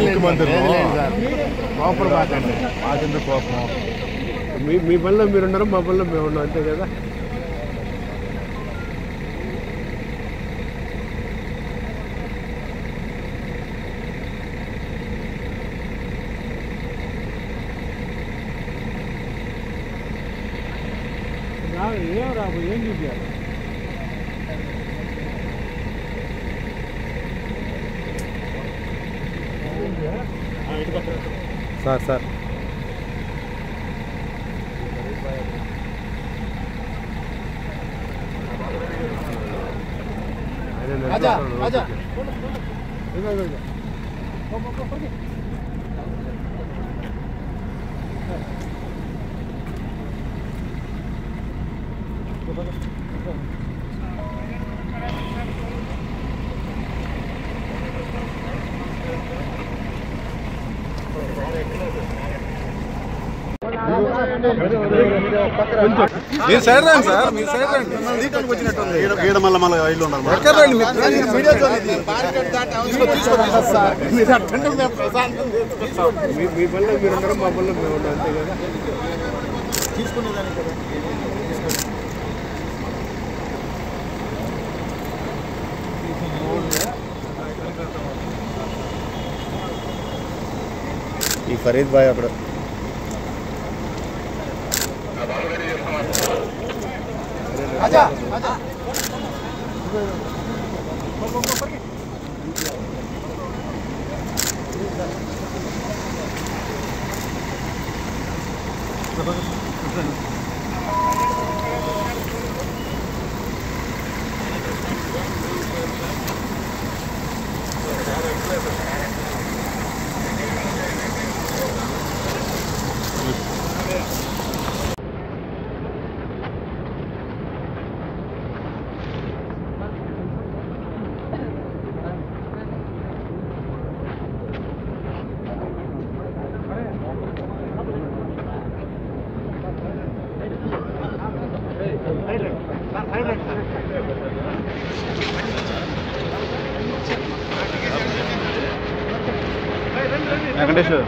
ముఖ్యమంత్రి కోపం మాకండి మాకెందుకు కోపం మీ మీ పనిలో మీరు ఉన్నారు మా పనిలో మేము ఉన్నాం అంతే కదా ఏం రాబు ఏం చూపించారు సార్ సార్ మీరు సైడ్ రండి సార్ మీరు సైడ్ రండి. ఈడ మళ్ళీ మళ్ళీ ఇల్లు ఉండాలి ఎక్కడ రండి మీరు? మీడియా మీ పనిలో మీరు మా పనిలో మేము అంతే కదా? એ ફરીદભાઈ આપણે వెంకటేశ్వర్